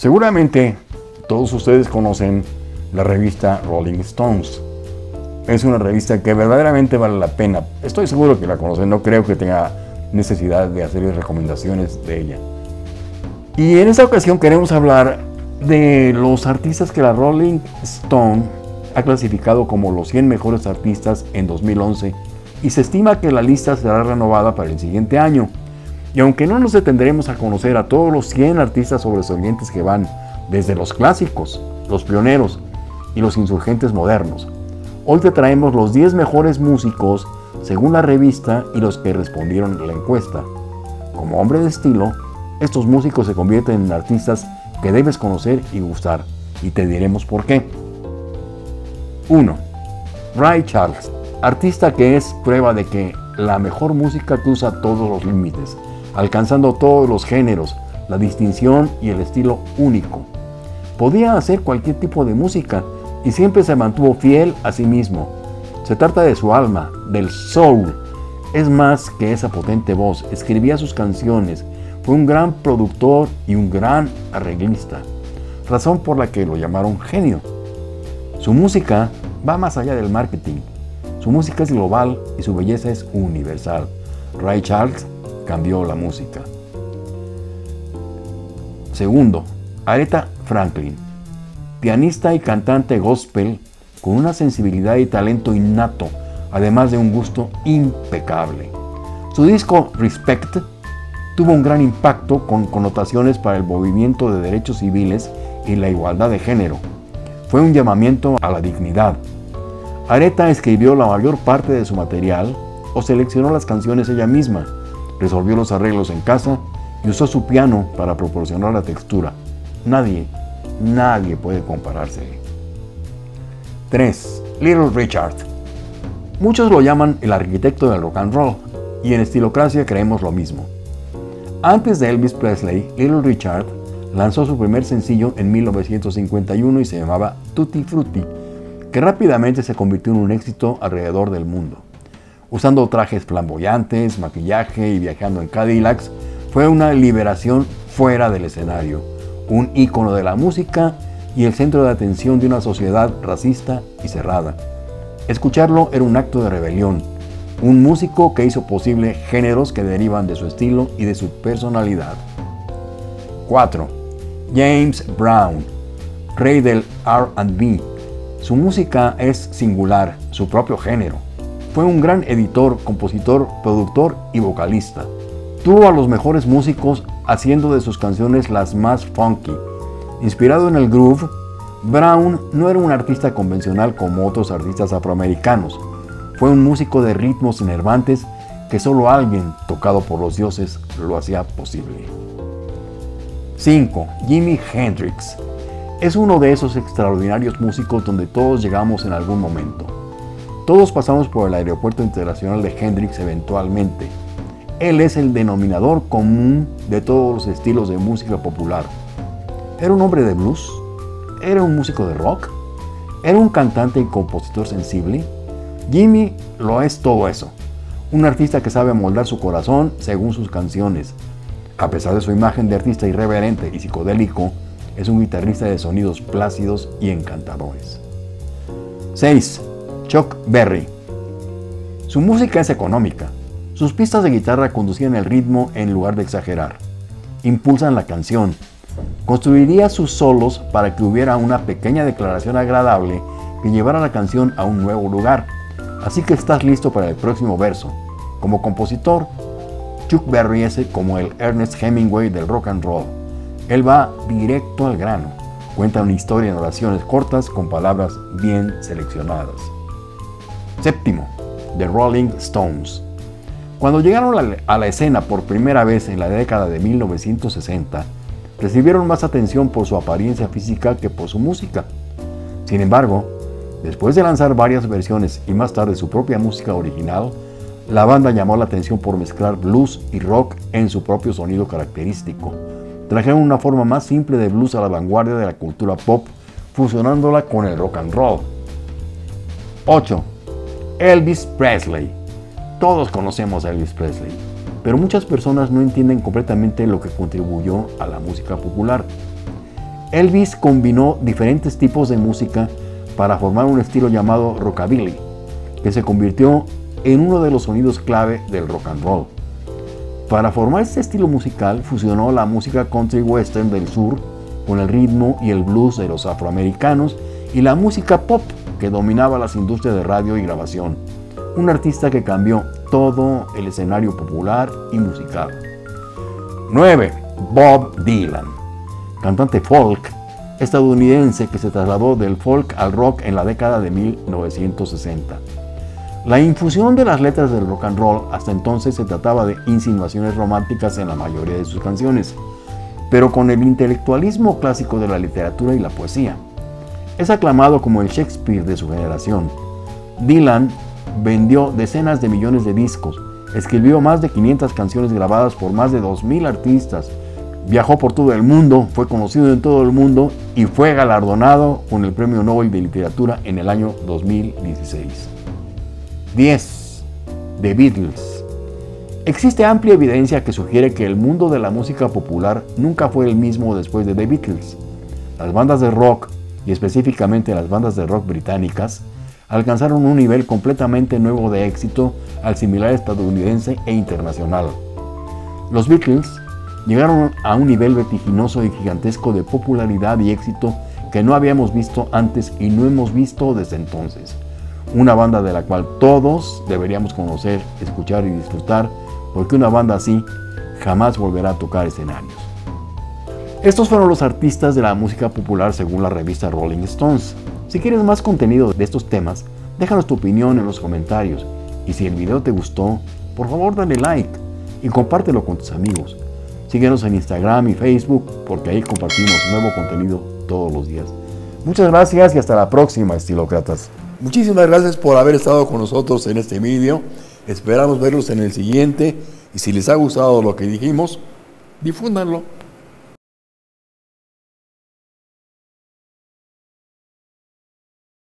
Seguramente todos ustedes conocen la revista Rolling Stones. Es una revista que verdaderamente vale la pena. Estoy seguro que la conocen, no creo que tenga necesidad de hacer recomendaciones de ella. Y en esta ocasión queremos hablar de los artistas que la Rolling Stone ha clasificado como los 100 mejores artistas en 2011 y se estima que la lista será renovada para el siguiente año. Y aunque no nos detendremos a conocer a todos los 100 artistas sobresalientes que van desde los clásicos, los pioneros y los insurgentes modernos, hoy te traemos los 10 mejores músicos según la revista y los que respondieron la encuesta. Como hombre de estilo, estos músicos se convierten en artistas que debes conocer y gustar, y te diremos por qué. 1. Ray Charles, artista que es prueba de que la mejor música cruza todos los límites, alcanzando todos los géneros, la distinción y el estilo único. Podía hacer cualquier tipo de música y siempre se mantuvo fiel a sí mismo. Se trata de su alma, del soul. Es más que esa potente voz. Escribía sus canciones, fue un gran productor y un gran arreglista, razón por la que lo llamaron genio. Su música va más allá del marketing. Su música es global y su belleza es universal. Ray Charles cambió la música. Segundo, Aretha Franklin, pianista y cantante gospel con una sensibilidad y talento innato, además de un gusto impecable. Su disco Respect tuvo un gran impacto con connotaciones para el movimiento de derechos civiles y la igualdad de género. Fue un llamamiento a la dignidad. Areta escribió la mayor parte de su material o seleccionó las canciones ella misma, resolvió los arreglos en casa y usó su piano para proporcionar la textura. Nadie, nadie puede compararse. 3. Little Richard. Muchos lo llaman el arquitecto del rock and roll y en Estilocracia creemos lo mismo. Antes de Elvis Presley, Little Richard lanzó su primer sencillo en 1951 y se llamaba Tutti Frutti, que rápidamente se convirtió en un éxito alrededor del mundo. Usando trajes flamboyantes, maquillaje y viajando en Cadillacs, fue una liberación fuera del escenario, un ícono de la música y el centro de atención de una sociedad racista y cerrada. Escucharlo era un acto de rebelión, un músico que hizo posible géneros que derivan de su estilo y de su personalidad. 4. James Brown, rey del RB. Su música es singular, su propio género. Fue un gran editor, compositor, productor y vocalista. Tuvo a los mejores músicos haciendo de sus canciones las más funky. Inspirado en el groove, Brown no era un artista convencional como otros artistas afroamericanos fue un músico de ritmos enervantes que solo alguien tocado por los dioses lo hacía posible. 5. Jimi Hendrix. Es uno de esos extraordinarios músicos donde todos llegamos en algún momento. Todos pasamos por el aeropuerto internacional de Hendrix eventualmente. Él es el denominador común de todos los estilos de música popular. Era un hombre de blues, era un músico de rock, era un cantante y compositor sensible, Jimmy lo es todo eso. Un artista que sabe moldar su corazón según sus canciones. A pesar de su imagen de artista irreverente y psicodélico, es un guitarrista de sonidos plácidos y encantadores. 6. Chuck Berry. Su música es económica. Sus pistas de guitarra conducían el ritmo en lugar de exagerar. Impulsan la canción. Construiría sus solos para que hubiera una pequeña declaración agradable que llevara la canción a un nuevo lugar Así que estás listo para el próximo verso. Como compositor, Chuck Berry es como el Ernest Hemingway del rock and roll. Él va directo al grano. Cuenta una historia en oraciones cortas con palabras bien seleccionadas. Séptimo, The Rolling Stones. Cuando llegaron a la escena por primera vez en la década de 1960, recibieron más atención por su apariencia física que por su música. Sin embargo, Después de lanzar varias versiones y más tarde su propia música original, la banda llamó la atención por mezclar blues y rock en su propio sonido característico. Trajeron una forma más simple de blues a la vanguardia de la cultura pop, fusionándola con el rock and roll. 8. Elvis Presley. Todos conocemos a Elvis Presley, pero muchas personas no entienden completamente lo que contribuyó a la música popular. Elvis combinó diferentes tipos de música para formar un estilo llamado rockabilly, que se convirtió en uno de los sonidos clave del rock and roll. Para formar este estilo musical fusionó la música country western del sur con el ritmo y el blues de los afroamericanos y la música pop que dominaba las industrias de radio y grabación. Un artista que cambió todo el escenario popular y musical. 9. Bob Dylan, cantante folk estadounidense que se trasladó del folk al rock en la década de 1960. La infusión de las letras del rock and roll hasta entonces se trataba de insinuaciones románticas en la mayoría de sus canciones, pero con el intelectualismo clásico de la literatura y la poesía. Es aclamado como el Shakespeare de su generación. Dylan vendió decenas de millones de discos, escribió más de 500 canciones grabadas por más de 2.000 artistas, viajó por todo el mundo, fue conocido en todo el mundo y fue galardonado con el Premio Nobel de Literatura en el año 2016. 10. The Beatles. Existe amplia evidencia que sugiere que el mundo de la música popular nunca fue el mismo después de The Beatles. Las bandas de rock, y específicamente las bandas de rock británicas, alcanzaron un nivel completamente nuevo de éxito al similar estadounidense e internacional. Los Beatles llegaron a un nivel vertiginoso y gigantesco de popularidad y éxito que no habíamos visto antes y no hemos visto desde entonces una banda de la cual todos deberíamos conocer, escuchar y disfrutar, porque una banda así jamás volverá a tocar escenarios. Estos fueron los artistas de la música popular según la revista Rolling Stones. Si quieres más contenido de estos temas, déjanos tu opinión en los comentarios y si el video te gustó, por favor dale like y compártelo con tus amigos. Síguenos en Instagram y Facebook porque ahí compartimos nuevo contenido todos los días. Muchas gracias y hasta la próxima, estilócratas. Muchísimas gracias por haber estado con nosotros en este vídeo. Esperamos verlos en el siguiente y si les ha gustado lo que dijimos, difúndanlo.